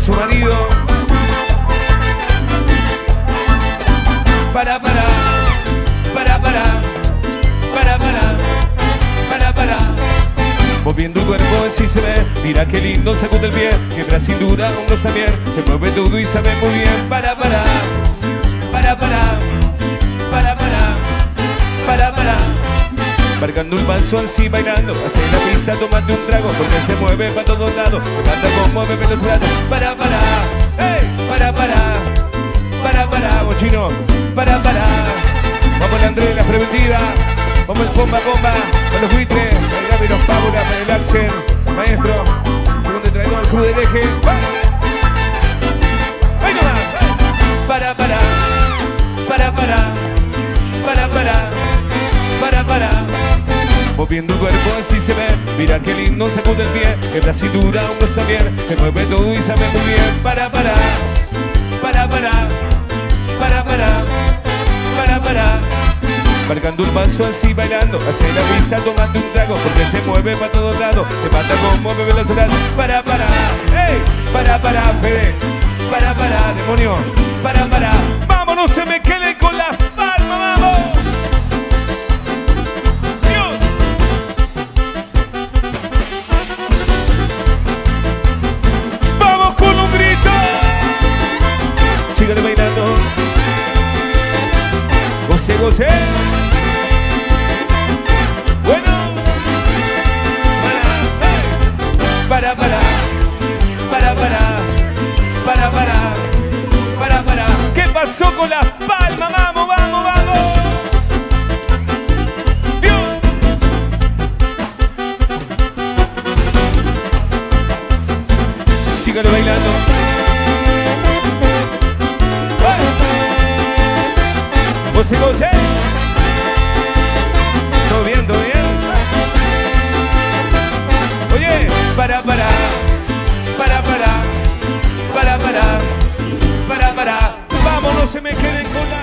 su marido. Para, para, para, para, para, para, para, para. Moviendo el cuerpo se ve, mira qué lindo sacude el pie, que sin duda hombros también, se mueve todo y sabe muy bien. Para, para, para, para, para, para. Marcando un paso así bailando, hace la pista, tomando un trago, porque él se mueve para todos lados, canta como bebe los brazos. Para, para, hey, para, para, para, para, bochino, para, para. Vamos la Andrés, la preventiva, vamos el bomba, bomba, con los buitres, el Gaby, los Paula, el Axel, maestro, traigo el club del eje. Moviendo el cuerpo así se ve, mira qué lindo sacude el pie, que la cintura aún está bien, se mueve todo y sabe muy bien. Para, para, para, para, para, para, para, para. Marcando un paso así bailando, hace la vista tomando un trago, porque se mueve para todos lados, se mata como bebe los brazos. Para, para, hey, para, para, Fede, para, para, demonio, para, para. Vamos, no se me quede con la palma, vamos. Goce. Bueno. Para, para, para, para, para, para, para, para. ¿Qué pasó con las palmas? Vamos, vamos, vamos. Dios. Sígalo bailando. Goce, goce. ¿Todo bien, bien? Oye, para, para, para, para, para, para, para, para. Vamos, no se me queden con la